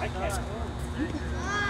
I can't.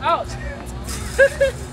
Out!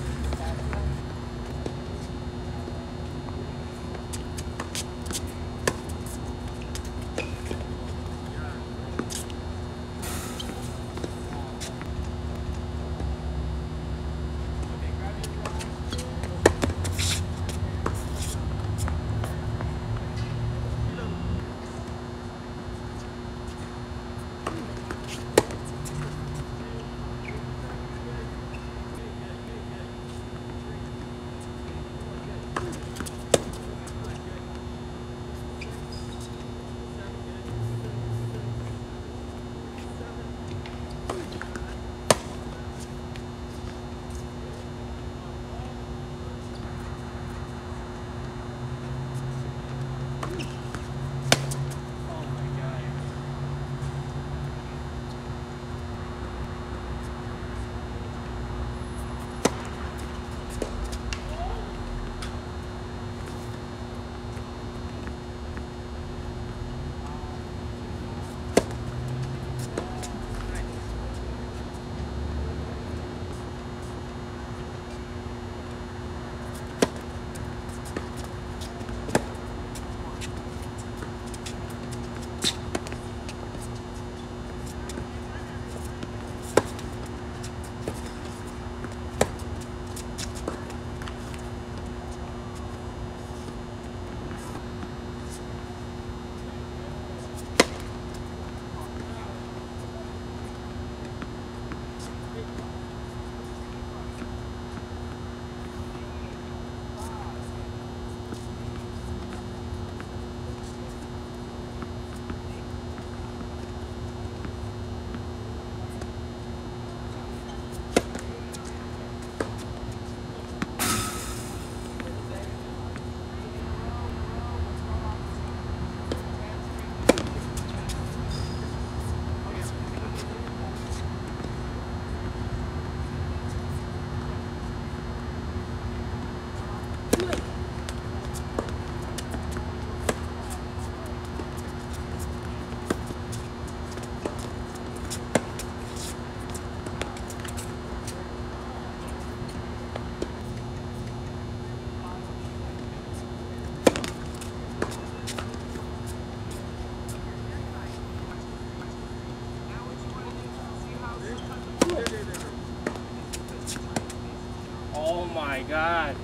god.